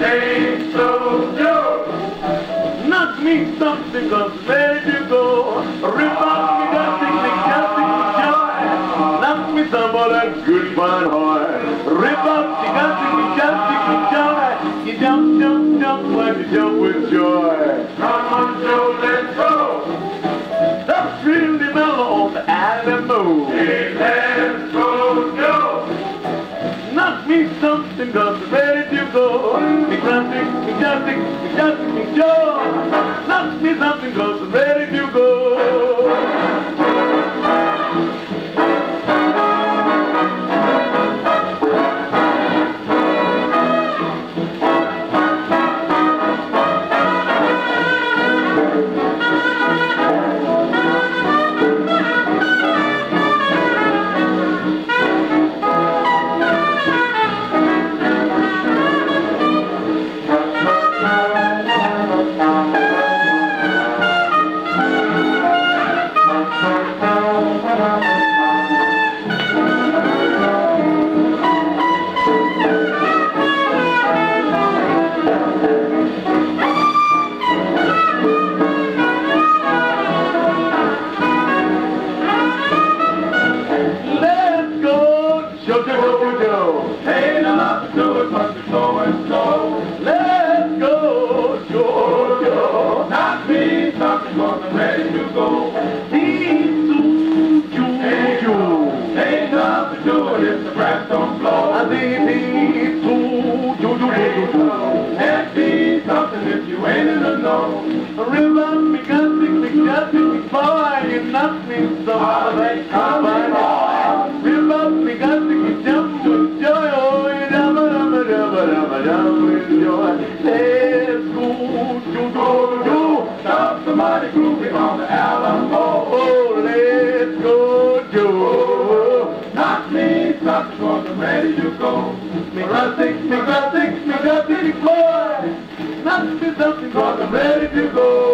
Ain't so Joe. Knock me something cause ready to go. Rip off me dusting, me me joy. Knock me some of that good fine hoy. Rip off me casting me me joy. You jump, jump, jump like you jump with joy. Come on, Joe, let's go. That's really mellow on the Alamo. Hey, something cause I'm ready to go. Grunting, me justing, me justing, me joy. Knock me something know. River, me gusting, me gusting, me boy, you knock me so hard that come by. River, me gusting, me jump with joy, oh, you dabba, dabba, dabba, dabba, dabba, with joy. Let's go, Joe, Joe, Joe. Stop somebody grooving on the Alamo. Oh, let's go, Joe. Not me, something cause I'm ready to go. Me gusting, me gusting, me gusting, boy. Knock me something, cause I'm ready to go.